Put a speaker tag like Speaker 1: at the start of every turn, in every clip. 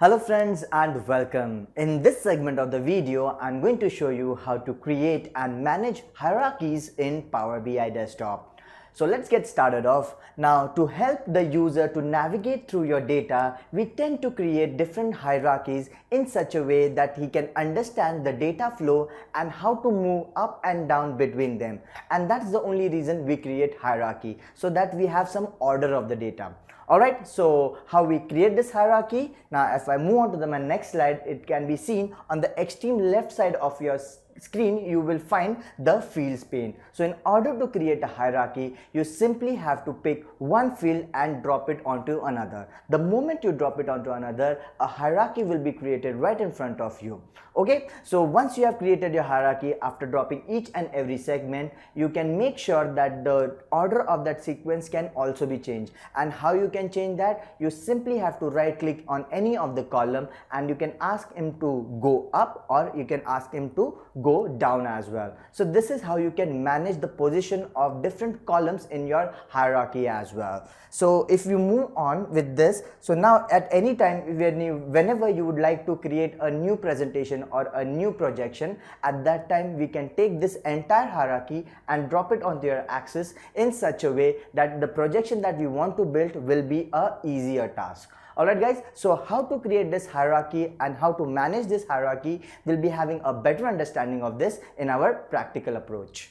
Speaker 1: Hello friends and welcome. In this segment of the video, I'm going to show you how to create and manage hierarchies in Power BI Desktop. So let's get started off. Now to help the user to navigate through your data, we tend to create different hierarchies in such a way that he can understand the data flow and how to move up and down between them. And that's the only reason we create hierarchy so that we have some order of the data. Alright, so how we create this hierarchy? Now if I move on to the my next slide, it can be seen on the extreme left side of your screen you will find the fields pane. So in order to create a hierarchy you simply have to pick one field and drop it onto another. The moment you drop it onto another a hierarchy will be created right in front of you. Okay so once you have created your hierarchy after dropping each and every segment you can make sure that the order of that sequence can also be changed and how you can change that you simply have to right click on any of the column and you can ask him to go up or you can ask him to go go down as well. So this is how you can manage the position of different columns in your hierarchy as well. So if you move on with this, so now at any time when you, whenever you would like to create a new presentation or a new projection, at that time we can take this entire hierarchy and drop it onto your axis in such a way that the projection that we want to build will be a easier task. Alright guys, so how to create this hierarchy and how to manage this hierarchy, we'll be having a better understanding of this in our practical approach.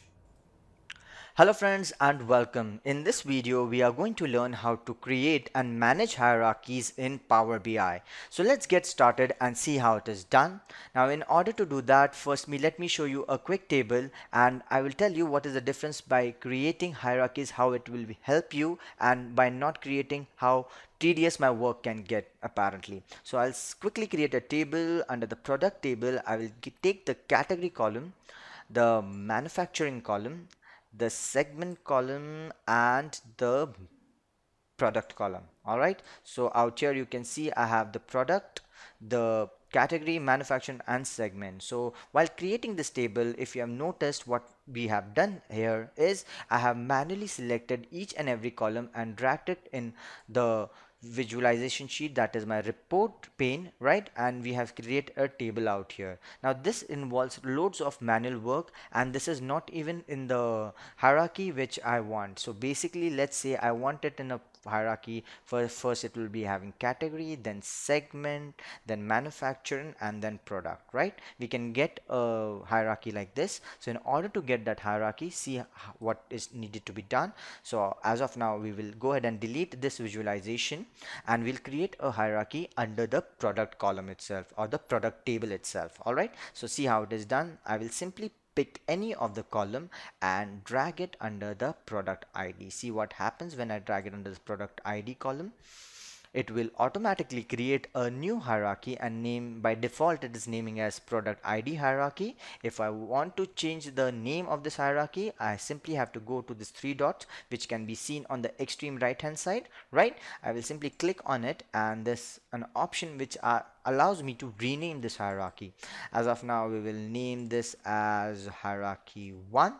Speaker 2: Hello friends and welcome. In this video we are going to learn how to create and manage hierarchies in Power BI. So let's get started and see how it is done. Now in order to do that first me let me show you a quick table and I will tell you what is the difference by creating hierarchies how it will help you and by not creating how tedious my work can get apparently. So I'll quickly create a table under the product table I will take the category column the manufacturing column the segment column and the product column all right? So out here you can see I have the product the category manufacturing and segment. So while creating this table if you have noticed what we have done here is I have manually selected each and every column and dragged it in the visualization sheet that is my report pane right? And we have created a table out here. Now this involves loads of manual work and this is not even in the hierarchy which I want. So basically let's say I want it in a hierarchy. First first it will be having category then segment then manufacturing and then product right? We can get a hierarchy like this. So in order to get that hierarchy see what is needed to be done. So as of now we will go ahead and delete this visualization and we'll create a hierarchy under the product column itself or the product table itself. All right? So see how it is done. I will simply pick any of the column and drag it under the product ID. See what happens when I drag it under the product ID column it will automatically create a new hierarchy and name by default it is naming as product ID hierarchy. If I want to change the name of this hierarchy I simply have to go to this three dots which can be seen on the extreme right hand side right? I will simply click on it and this an option which uh, allows me to rename this hierarchy. As of now we will name this as hierarchy 1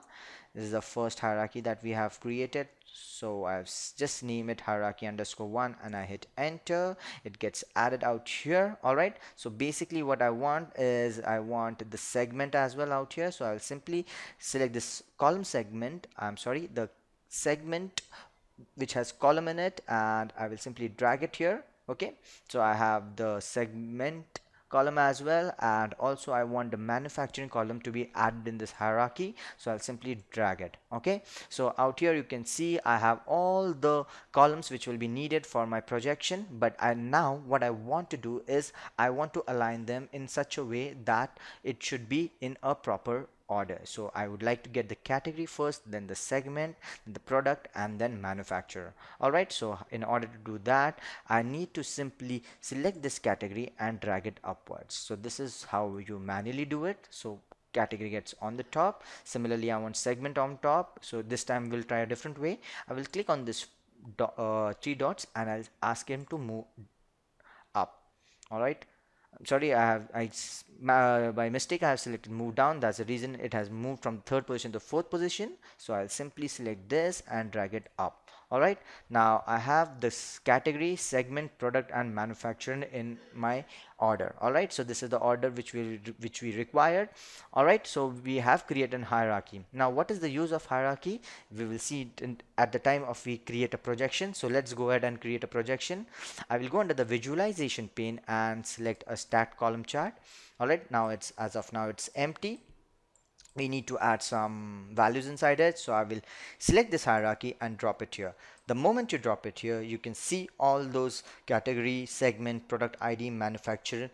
Speaker 2: this is the first hierarchy that we have created so I've just name it hierarchy underscore one and I hit enter. It gets added out here alright? So basically what I want is I want the segment as well out here. So I'll simply select this column segment I'm sorry the segment which has column in it and I will simply drag it here okay? So I have the segment column as well and also I want the manufacturing column to be added in this hierarchy so I'll simply drag it okay? So out here you can see I have all the columns which will be needed for my projection but I now what I want to do is I want to align them in such a way that it should be in a proper order. So I would like to get the category first then the segment the product and then manufacturer. Alright so in order to do that I need to simply select this category and drag it upwards. So this is how you manually do it. So category gets on the top. Similarly I want segment on top. So this time we'll try a different way. I will click on this do uh, three dots and I'll ask him to move up. All right sorry I have I uh, by mistake I have selected move down. That's the reason it has moved from third position to fourth position. So I'll simply select this and drag it up all right. Now I have this category segment product and manufacturer in my order. All right. So this is the order which we which we required all right. So we have created a hierarchy. Now what is the use of hierarchy? We will see it in, at the time of we create a projection. So let's go ahead and create a projection. I will go under the visualization pane and select a stat column chart. All right. Now it's as of now it's empty we need to add some values inside it. So I will select this hierarchy and drop it here. The moment you drop it here you can see all those category segment product ID manufacturer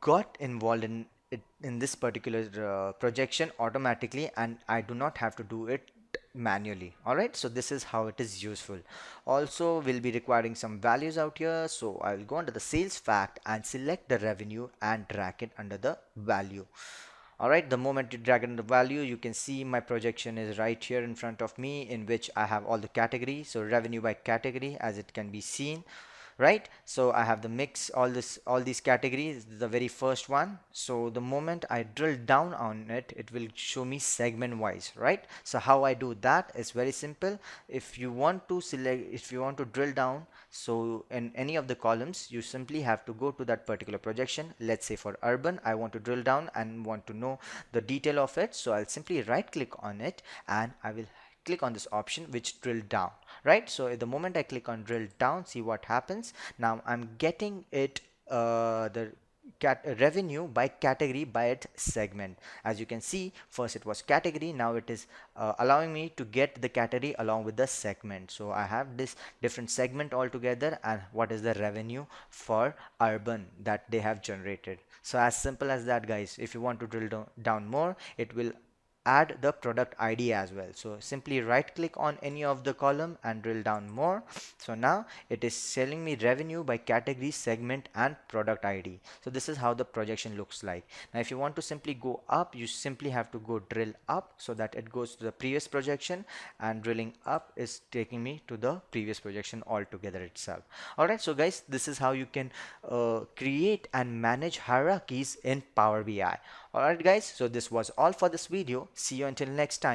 Speaker 2: got involved in it in this particular uh, projection automatically and I do not have to do it manually. All right? So this is how it is useful. Also we'll be requiring some values out here. So I will go under the sales fact and select the revenue and drag it under the value Alright, the moment you drag in the value, you can see my projection is right here in front of me in which I have all the category. So revenue by category as it can be seen right? So I have the mix all this all these categories the very first one. So the moment I drill down on it it will show me segment wise right? So how I do that is very simple. If you want to select if you want to drill down so in any of the columns you simply have to go to that particular projection. Let's say for urban I want to drill down and want to know the detail of it. So I'll simply right click on it and I will click on this option which drill down right? So the moment I click on drill down see what happens. Now I'm getting it uh, the cat uh, revenue by category by its segment. As you can see first it was category now it is uh, allowing me to get the category along with the segment. So I have this different segment altogether and what is the revenue for urban that they have generated. So as simple as that guys. If you want to drill down more it will add the product ID as well. So simply right click on any of the column and drill down more. So now it is selling me revenue by category, segment and product ID. So this is how the projection looks like. Now if you want to simply go up, you simply have to go drill up so that it goes to the previous projection and drilling up is taking me to the previous projection altogether itself. Alright, so guys, this is how you can uh, create and manage hierarchies in Power BI. Alright guys, so this was all for this video. See you until next time.